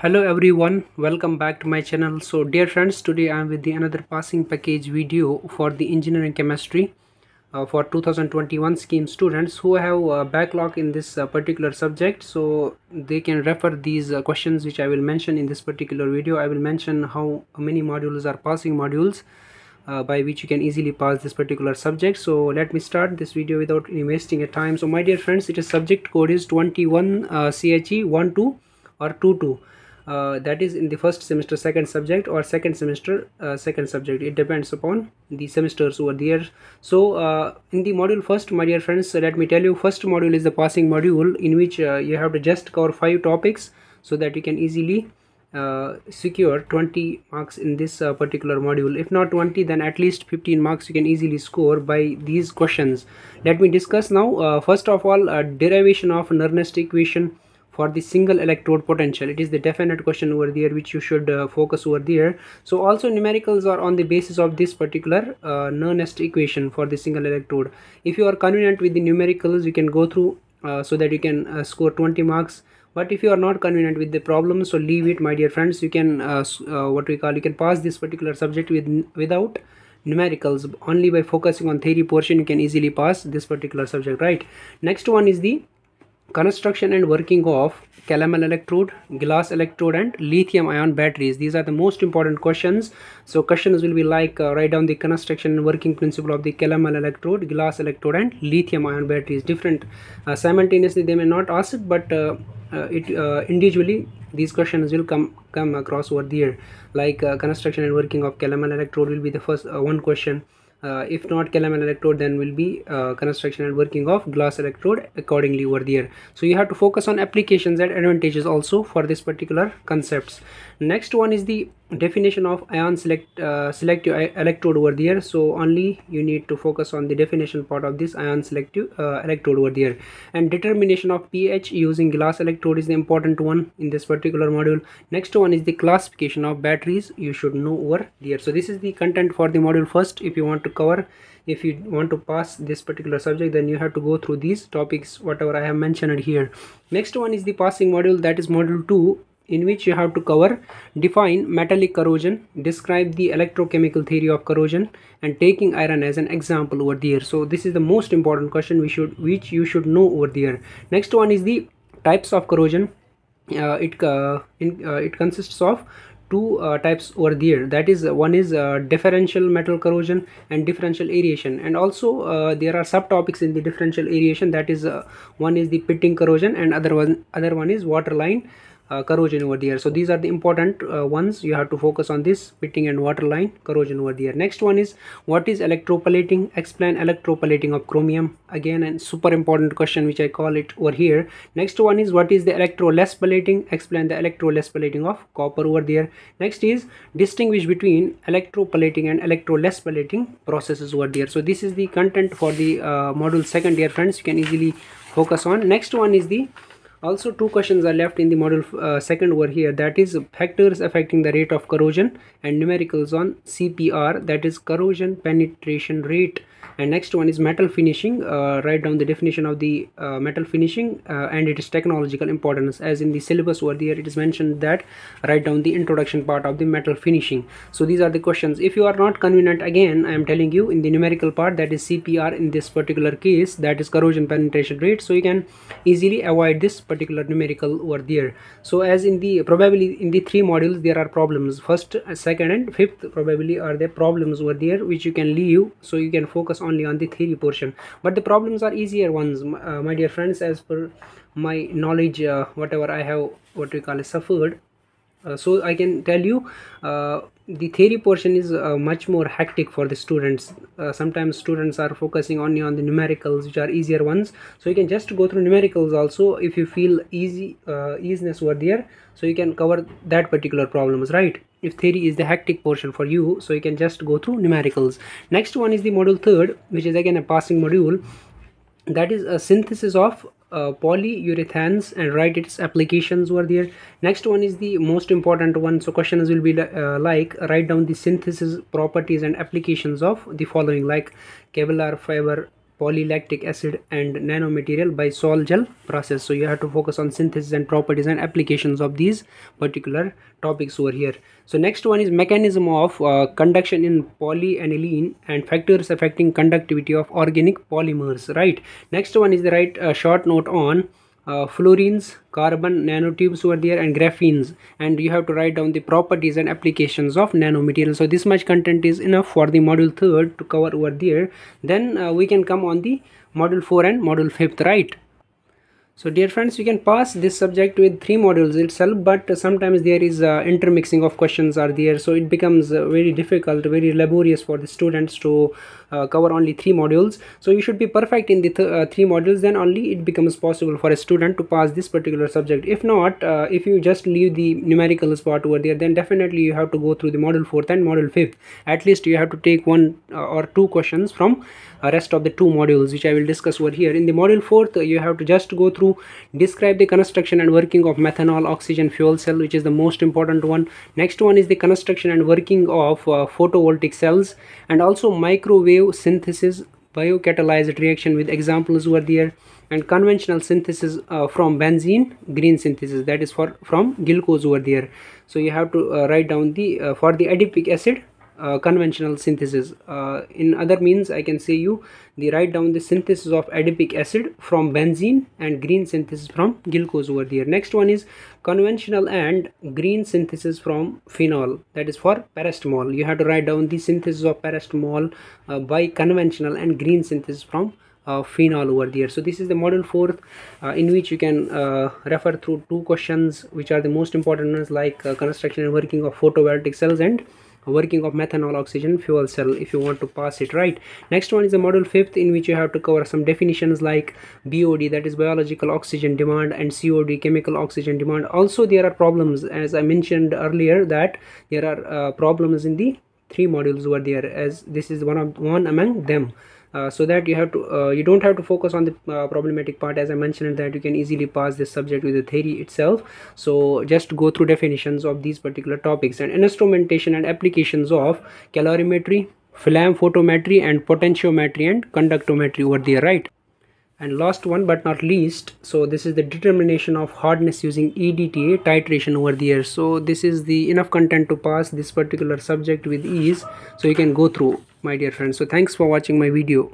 hello everyone welcome back to my channel. So dear friends today i am with the another passing package video for the engineering chemistry uh, for 2021 scheme students who have a backlog in this uh, particular subject. So they can refer these uh, questions which i will mention in this particular video. I will mention how many modules are passing modules uh, by which you can easily pass this particular subject. So let me start this video without wasting a time. So my dear friends it is subject code is 21 uh, CHE 12 or 22 uh, that is in the first semester second subject or second semester uh, second subject. It depends upon the semesters over there so uh, in the module first my dear friends let me tell you first module is the passing module in which uh, you have to just cover five topics so that you can easily uh, secure 20 marks in this uh, particular module. If not 20 then at least 15 marks you can easily score by these questions. Let me discuss now first of all derivation of Nernst equation for the single electrode potential. It is the definite question over there which you should uh, focus over there. So also numericals are on the basis of this particular uh, Nernst equation for the single electrode. If you are convenient with the numericals you can go through uh, so that you can uh, score 20 marks. But if you are not convenient with the problem so leave it my dear friends. You can uh, uh, what we call you can pass this particular subject with without numericals. Only by focusing on theory portion you can easily pass this particular subject right? Next one is the construction and working of calomel electrode glass electrode and lithium ion batteries. These are the most important questions. So questions will be like uh, write down the construction and working principle of the calomel electrode glass electrode and lithium ion batteries. Different uh, simultaneously they may not ask it but uh, uh it uh, individually these questions will come come across over there like uh, construction and working of calomel electrode will be the first one question if not calomel electrode then will be uh, construction and working of glass electrode accordingly over there. So you have to focus on applications and advantages also for this particular concepts. Next one is the definition of ion select uh, selective electrode over there. So only you need to focus on the definition part of this ion selective uh, electrode over there. And determination of ph using glass electrode is the important one in this particular module. Next one is the classification of batteries you should know over there. So this is the content for the module first. If you want to cover. If you want to pass this particular subject then you have to go through these topics whatever i have mentioned here. Next one is the passing module. That is module 2 in which you have to cover define metallic corrosion describe the electrochemical theory of corrosion and taking iron as an example over there so this is the most important question we should which you should know over there next one is the types of corrosion. Uh, it uh, in, uh, it consists of two uh, types over there. That is one is uh, differential metal corrosion and differential aeration. And also uh, there are subtopics in the differential aeration. That is one is the pitting corrosion and other one other one is waterline uh, corrosion over there. So these are the important uh, ones. You have to focus on this pitting and waterline corrosion over there. Next one is what is electroplating? Explain electroplating of chromium. Again and super important question which i call it over here. Next one is what is the electroless plating explain the electroless plating of copper over there. Next is distinguish between electroplating and electroless plating processes over there. So this is the content for the uh, module second dear friends. You can easily focus on. Next one is the also two questions are left in the module uh, second over here. That is factors affecting the rate of corrosion and numericals on CPR that is corrosion penetration rate. And next one is metal finishing. Uh, write down the definition of the uh, metal finishing uh, and its technological importance. As in the syllabus over there it is mentioned that write down the introduction part of the metal finishing. So these are the questions. If you are not convenient again i am telling you in the numerical part that is cpr in this particular case that is corrosion penetration rate. So you can easily avoid this particular numerical over there. So as in the probably in the three modules there are problems. First second and fifth probably are the problems over there which you can leave. So you can focus only on the theory portion. But the problems are easier ones uh, my dear friends as per my knowledge uh, whatever i have what we call suffered. uh, so i can tell you uh, the theory portion is uh, much more hectic for the students. Uh, sometimes students are focusing only on the numericals which are easier ones. So you can just go through numericals also if you feel easy uh, easiness over there. So you can cover that particular problems right? If theory is the hectic portion for you so you can just go through numericals. Next one is the module third which is again a passing module. That is a synthesis of uh, polyurethanes and write its applications over there. Next one is the most important one. So questions will be uh, like write down the synthesis properties and applications of the following like kevlar fiber polylactic acid and nanomaterial by sol gel process. So you have to focus on synthesis and properties and applications of these particular topics over here. So next one is mechanism of uh, conduction in polyaniline and factors affecting conductivity of organic polymers right? Next one is the right uh, short note on uh, fullerenes carbon nanotubes over there and graphenes and you have to write down the properties and applications of nanomaterial so this much content is enough for the module third to cover over there. Then uh, we can come on the module 4 and module 5th right so dear friends you can pass this subject with three modules itself but sometimes there is uh, intermixing of questions are there. So it becomes uh, very difficult very laborious for the students to uh, cover only three modules. So you should be perfect in the th uh, three modules then only it becomes possible for a student to pass this particular subject. If not uh, if you just leave the numericals part over there then definitely you have to go through the module 4th and module 5th at least you have to take one uh, or two questions from rest of the two modules which I will discuss over here. In the module 4th you have to just go through describe the construction and working of methanol oxygen fuel cell which is the most important one. Next one is the construction and working of uh, photovoltaic cells and also microwave synthesis biocatalyzed reaction with examples over there and conventional synthesis uh, from benzene green synthesis that is for from glucose over there. So you have to uh, write down the uh, for the adipic acid uh, conventional synthesis. Uh, in other means i can say you the write down the synthesis of adipic acid from benzene and green synthesis from glucose over there. Next one is conventional and green synthesis from phenol that is for paracetamol. You have to write down the synthesis of paracetamol uh, by conventional and green synthesis from uh, phenol over there. So this is the model 4 uh, in which you can uh, refer through two questions which are the most important ones like construction and working of photovoltaic cells and working of methanol oxygen fuel cell if you want to pass it right. Next one is the model fifth in which you have to cover some definitions like BOD that is biological oxygen demand and COD chemical oxygen demand. Also there are problems as I mentioned earlier that there are uh, problems in the three modules over there as this is one of one among them uh, so that you have to uh, you don't have to focus on the uh, problematic part. As i mentioned that you can easily pass this subject with the theory itself. So just go through definitions of these particular topics and instrumentation and applications of calorimetry flame photometry and potentiometry and conductometry over there right and last one but not least so this is the determination of hardness using EDTA titration over there so this is the enough content to pass this particular subject with ease. So you can go through my dear friends. So thanks for watching my video